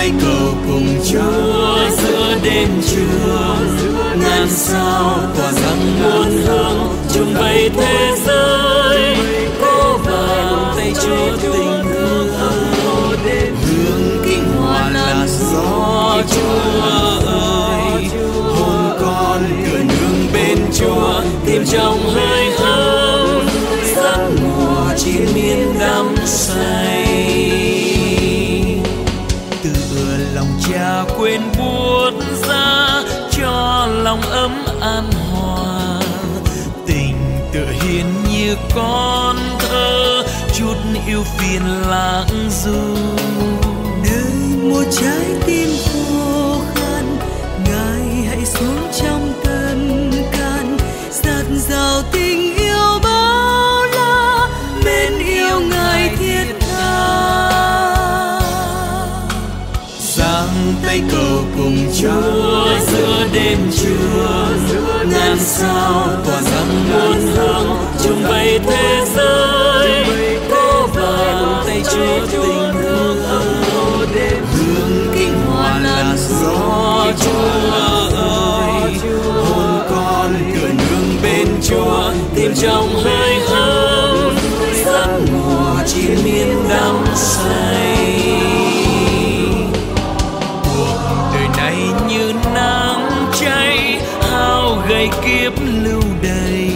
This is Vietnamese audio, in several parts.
giang cầu cùng chúa. Giữa đêm trưa, ngàn sao tỏa rằng muôn hương. Chung vây thế giới có vàng tay chúa tình thương. Hương kinh hòa làn gió chúa ơi. Hồn con cửa nương bên chúa, tìm trong hơi tựa lòng cha quên buốt ra, cho lòng ấm an hòa. Tình tựa hiền như con thơ, chút yêu phiền lãng du nơi một trái tim khô cùng chúa. Giữa đêm trưa ngàn sao tỏa sáng muôn hương chung vây thế giới. Có vàng tay chúa tình thương hương kinh hòa làn gió chúa ơi hồn con cửa nương bên chúa tìm trong hơi hao kiếp lưu đầy.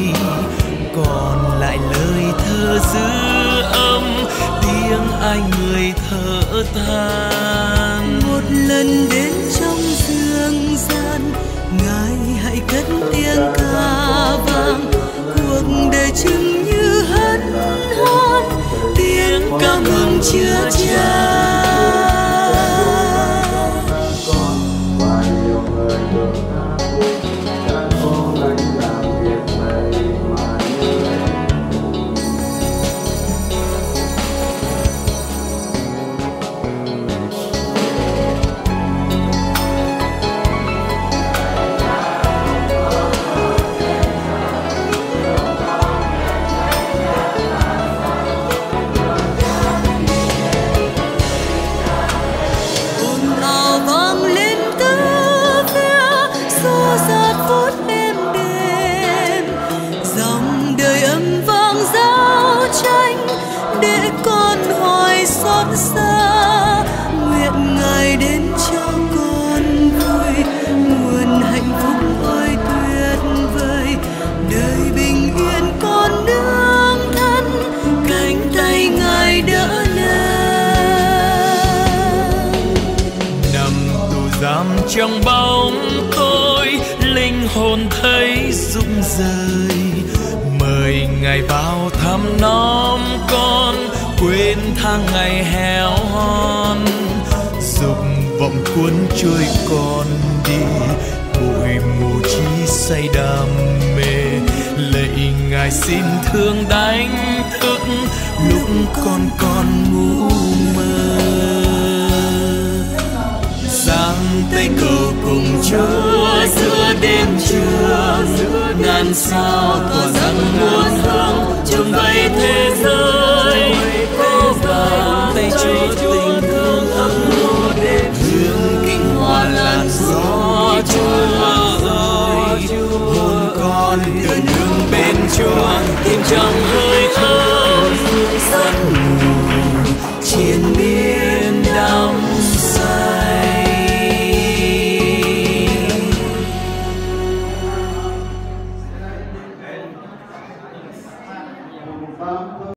Còn lại lời thơ dư âm, tiếng ai người thở than. Một lần đến trong dương gian, ngài hãy cất tiếng ca vang. Cuộc đời chừng như hân hoan, tiếng ca mừng chưa chan xót xa. Nguyện ngài đến cho con vui nguồn hạnh phúc ơi tuyệt vời. Đời bình yên con nương thân, cánh tay ngài đỡ nâng nằm tù giam trong bóng tối, linh hồn thấy rụng rời. Mời ngài vào thăm nom con quên tháng ngày héo hon. Dục vọng cuốn trôi con đi, bụi mù chi say đam mê. Lạy ngài xin thương đánh thức lúc con còn ngủ mơ. Giang tay cầu cùng chúa, giữa đêm trưa, ngàn sao tỏa rằng muôn hương. Trong vây thế 江河